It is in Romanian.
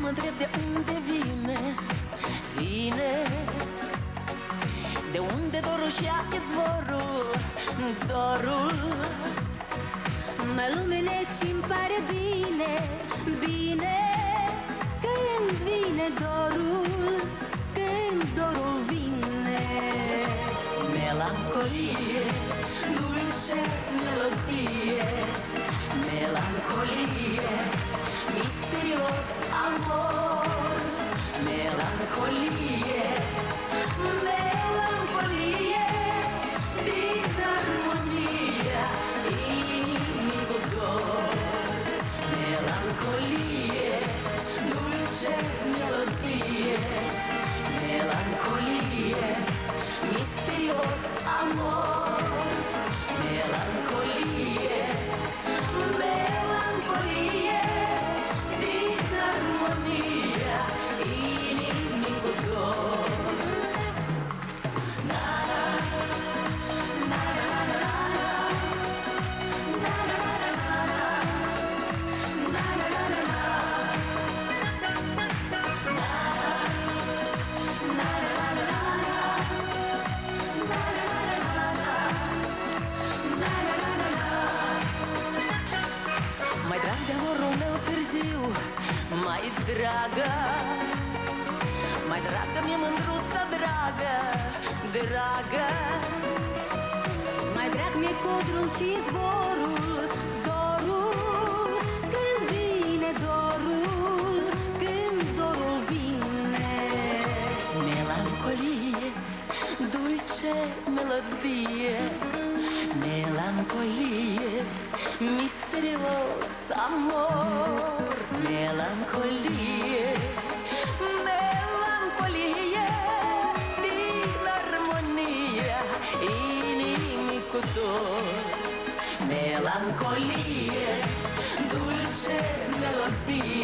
mă întreb de unde vine, vine. De unde dorul și a izvorul, dorul. Mă luminez și-mi pare bine, bine Când vine dorul, Melancolie, dragă. Mai dragă mi-e mândruța dragă Dragă. Mai drag mi-e codrul și zborul, dorul. Când vine dorul, când dorul vine. Melancolie, dulce melodie Melankolije, misterios amor. Melankolije, melankolije Din armonija inimi kutor Melankolije, dulce melodije.